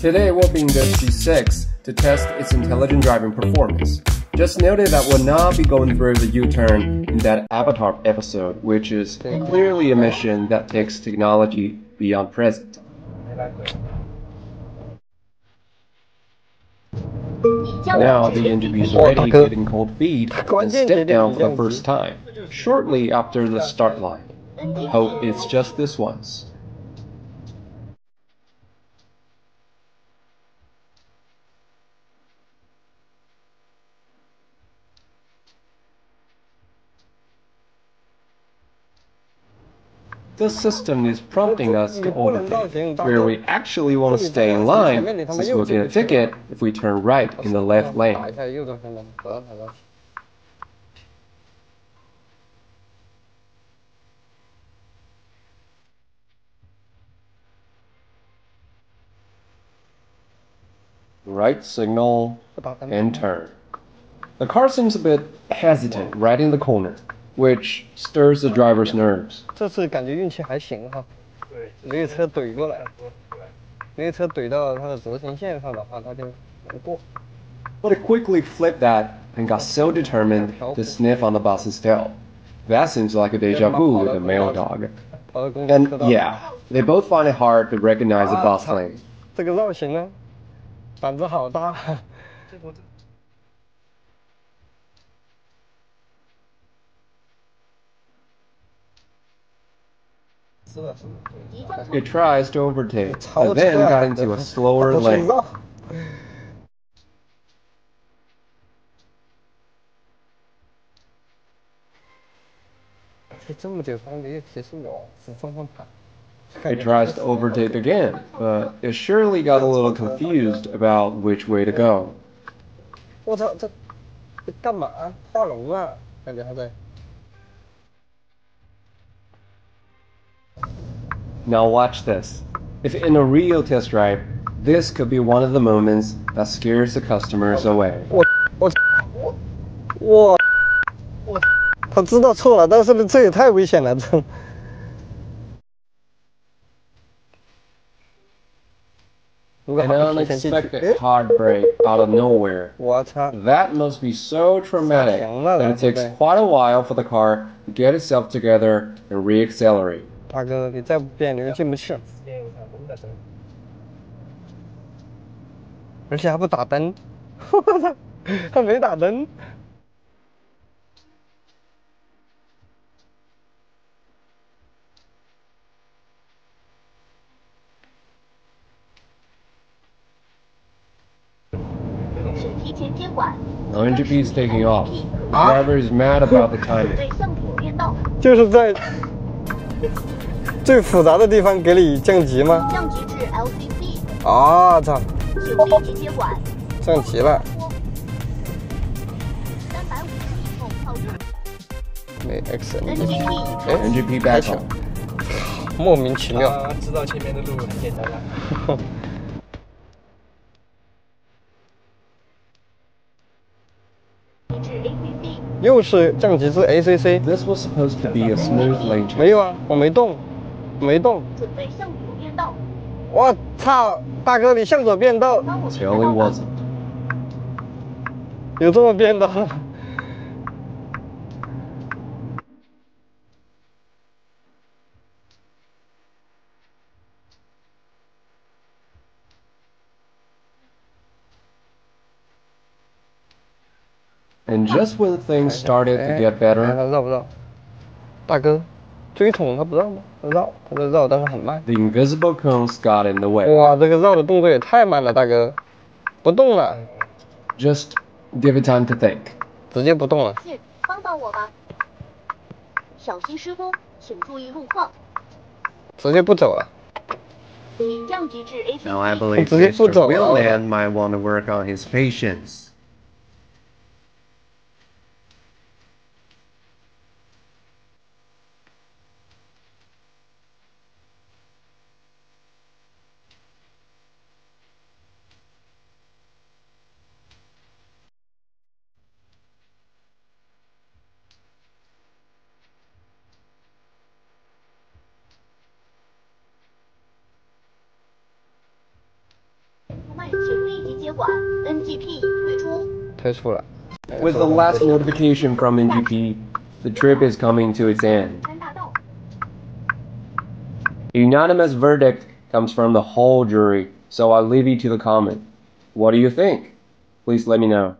Today we'll be the G6 to test its intelligent driving performance. Just noted that we'll not be going through the U-turn in that Avatr episode, which is clearly a mission that takes technology beyond present. Now the interview is already getting cold feet and step down for the first time, shortly after the start line. Hope it's just this once. The system is prompting us to overtake, where we actually want to stay in line, since we'll get a ticket if we turn right in the left lane. Right signal 不打灯。 and turn. The car seems a bit hesitant right in the corner, which stirs the driver's nerves. 这次感觉运气还行哈。那个车怼过来，那个车怼到它的直行线上的话，它就能过。 But it quickly flipped that and got so determined to sniff on the boss's tail. That seems like a deja vu with a male dog. 跑到公交 And 车道。 yeah, they both find it hard to recognize the boss lane. 这个绕行呢， 胆子好大。It tries to overtake, but then got into a slower lane. 这这么久才没有提示我是方向盘。 It tries to overtake again, but it surely got a little confused about which way to go. 我操，这这干嘛？画龙啊，感觉还在。 Now watch this. If in a real test drive, this could be one of the moments that scares the customers away. 我我我我我，他知道错了，但是这也太危险了，这。 如果 An 好提前进去， unexpected 哎， hard break out of nowhere. 我操！ That must be so traumatic that it takes Okay. quite a while for the car to get itself together and re-accelerate. 大哥，你再不变，你就进不去了。而且还不打灯，我操，还没打灯。 Now NGP is taking off. The driver is mad about the timing. 对向左变道，就是在最复杂的地方给你降级吗？降级至 LCC，啊，操，是提前接管。降级了，三百五十以后靠右没 X，，NGP 哎 NGP 开 back 启了 on. 莫名其妙。啊，知道前面的路很简单了。至 ACC，又是降级至 ACC，This was supposed to be a smooth lane change. 没有啊，我没动，没动。准备向左变道。我操，大哥你向左变道.有这么变的？And just when things started to get 哎 better, 他绕不绕？大哥，追桶他不绕吗？他绕，他在绕，但是很慢。 the invisible cones got in the way. 哇，这个绕的动作也太慢了，大哥，不动了， Just give it time to think. 直接不动了。谢，帮帮我吧。小心施工，请注意路况。直接不走了。降级至 ACC。 Now I believe直接不 Mr. 走了。 Wheelman might want to work on his patience. 管，NGP 已退出。退出了。 With the last notification from NGP, the trip is coming to its end. 山大道。 A unanimous verdict comes from the whole jury, so I'll leave you to the comment. What do you think? Please let me know.